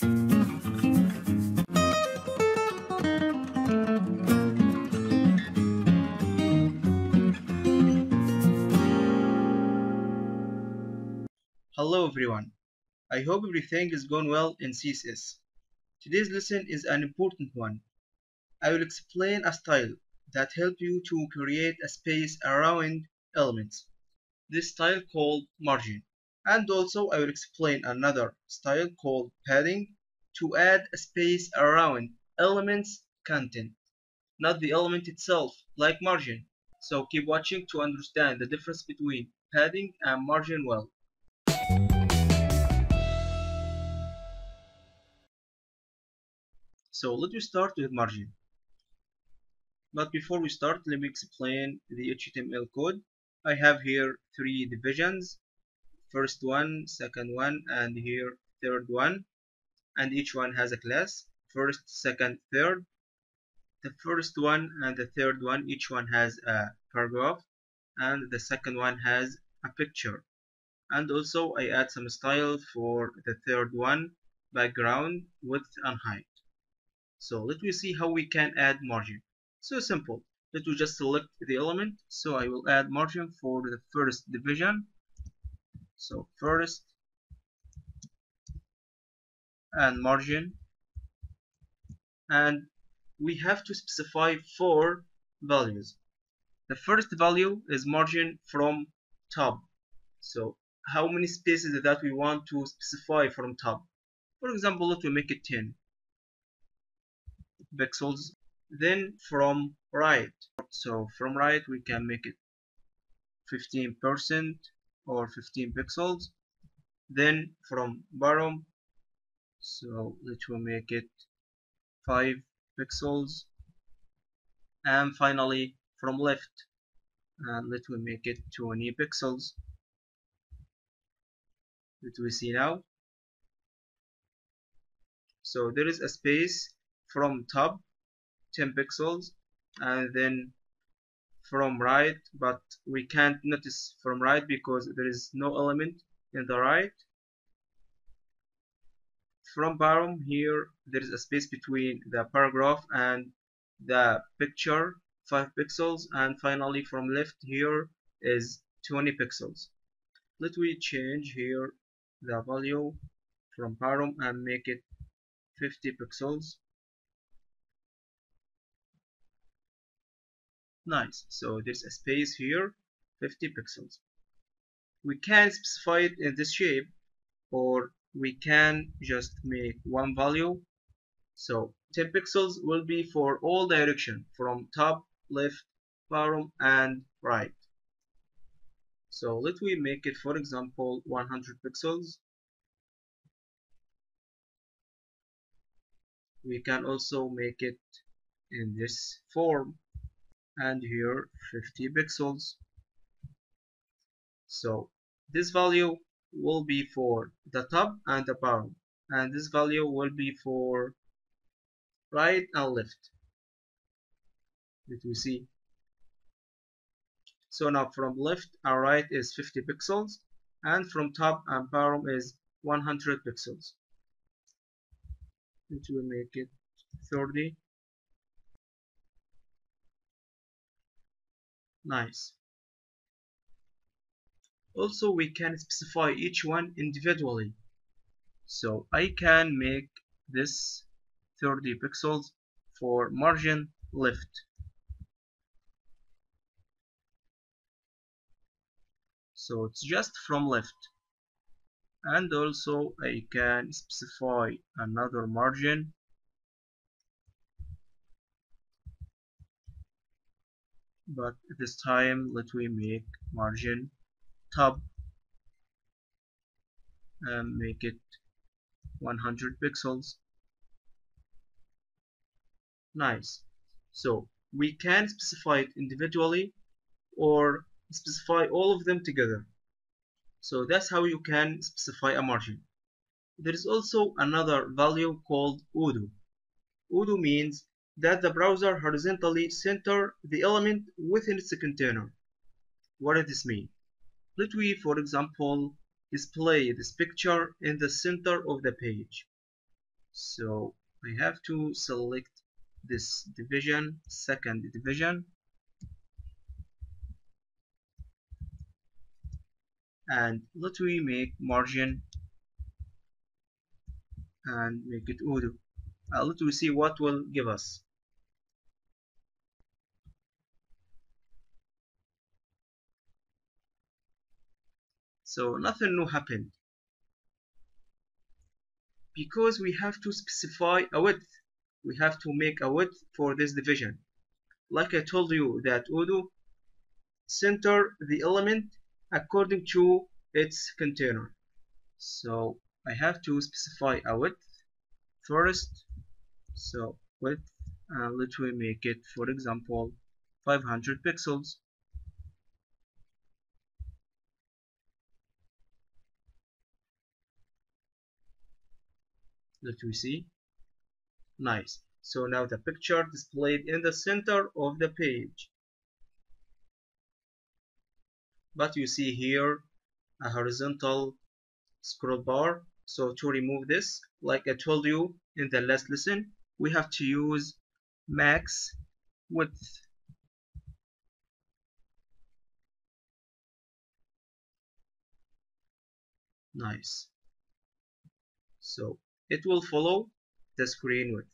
Hello everyone. I hope everything is going well in CSS. Today's lesson is an important one. I will explain a style that helps you to create a space around elements. This style called margin. And also I will explain another style called padding to add space around elements content, not the element itself like margin. So keep watching to understand the difference between padding and margin well. So let me start with margin. But before we start, let me explain the HTML code. I have here three divisions. First one, second one, and here third one. And each one has a class. First, second, third. The first one and the third one, each one has a paragraph. And the second one has a picture. And also I add some style for the third one, background, width and height. So let me see how we can add margin. So simple. Let me just select the element. So I will add margin for the first division. So first and margin and we have to specify four values. The first value is margin from top. So how many spaces that we want to specify from top. For example, let me make it 10 pixels then from right so from right we can make it 15 percent or 15 pixels. Then from bottom so let me make it 5 pixels. And finally from left and let me make it 20 pixels. Let we see now. So there is a space from top 10 pixels and then from right but we can't notice from right because there is no element in the right. From bottom here there is a space between the paragraph and the picture 5 pixels and finally from left here is 20 pixels. Let me change here the value from bottom and make it 50 pixels nice. So there's a space here 50 pixels. We can specify it in this shape or we can just make one value. So 10 pixels will be for all direction from top left bottom and right. So let me make it for example 100 pixels. We can also make it in this form and here 50 pixels. So this value will be for the top and the bottom and this value will be for right and left. Let me see. So now from left and right is 50 pixels and from top and bottom is 100 pixels. It will make it 30 nice. Also we can specify each one individually. So I can make this 30 pixels for margin left so it's just from left and also I can specify another margin but this time let me make margin top and make it 100 pixels. Nice. So we can specify it individually or specify all of them together. So that's how you can specify a margin. There is also another value called auto. Auto means that the browser horizontally center the element within its container. What does this mean? Let me, for example, display this picture in the center of the page. so I have to select this division second division and let me make margin and make it auto uh, let me see what will give us so nothing new happened. Because we have to specify a width we have to make a width for this division. Like I told you that auto center the element according to its container. So I have to specify a width first. So width and let me make it for example 500 pixels let we see. Nice. So now the picture displayed in the center of the page. But you see here a horizontal scroll bar. So to remove this like I told you in the last lesson we have to use max width. Nice. So it will follow the screen width.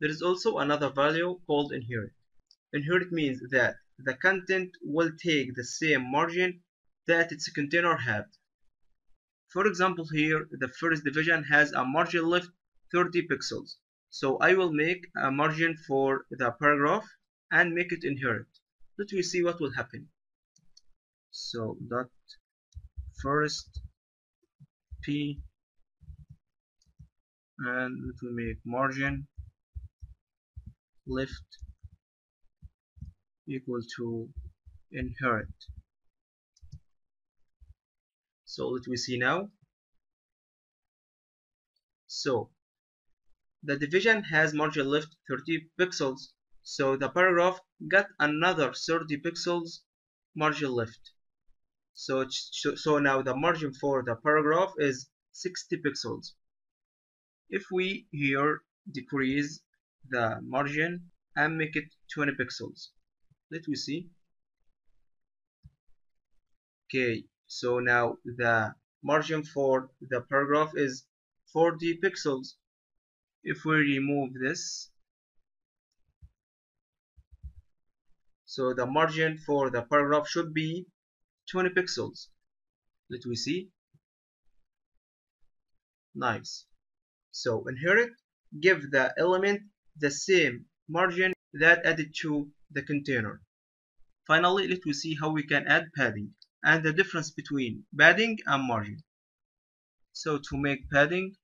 There is also another value called inherit. Inherit means that the content will take the same margin that its container had. For example here, the first division has a margin left 30 pixels. So I will make a margin for the paragraph and make it inherit. Let me see what will happen. So dot first p and let me make margin. Left equal to inherit. So let me see now. So the division has margin left 30 pixels so the paragraph got another 30 pixels margin left. So, so now the margin for the paragraph is 60 pixels. If we here decrease the margin and make it 20 pixels, let me see. Okay, so now the margin for the paragraph is 40 pixels. If we remove this So the margin for the paragraph should be 20 pixels. Let me see. Nice. So inherit give the element the same margin that added to the container. Finally, let me see how we can add padding and the difference between padding and margin. So to make padding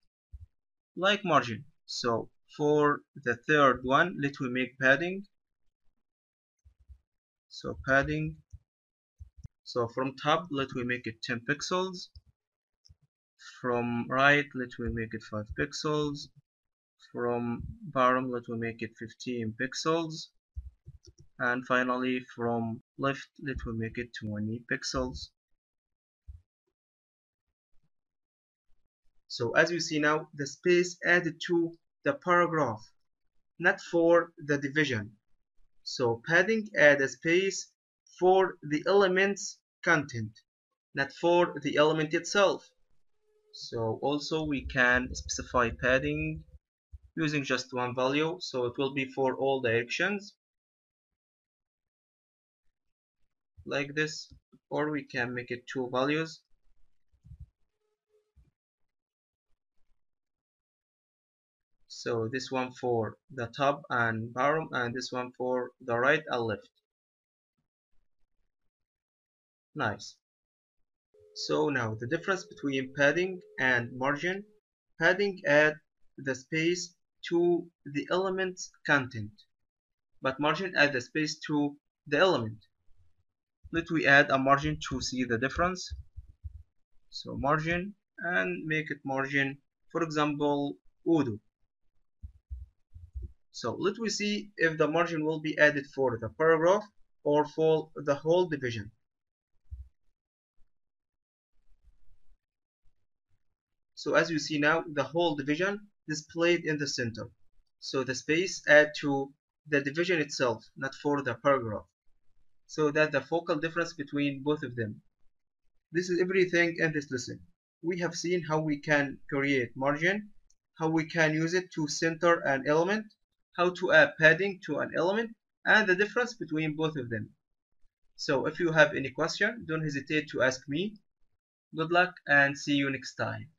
like margin. So for the third one, let me make padding so padding. So from top let me make it 10 pixels. From right let me make it 5 pixels. From bottom let me make it 15 pixels. And finally from left let me make it 20 pixels. So as you see now the space added to the paragraph not for the division so padding add a space for the element's content, not for the element itself. So also we can specify padding using just one value. So it will be for all directions like this or we can make it two values so this one for the top and bottom and this one for the right and left. Nice. So now the difference between padding and margin. Padding add the space to the element's content but margin add the space to the element. Let we add a margin to see the difference. So margin and make it margin for example auto so let me see if the margin will be added for the paragraph or for the whole division. So as you see now, the whole division displayed in the center. So the space add to the division itself, not for the paragraph. So that the focal difference between both of them. This is everything in this lesson. We have seen how we can create margin, how we can use it to center an element, how to add padding to an element, and the difference between both of them. So if you have any question, don't hesitate to ask me. Good luck and see you next time.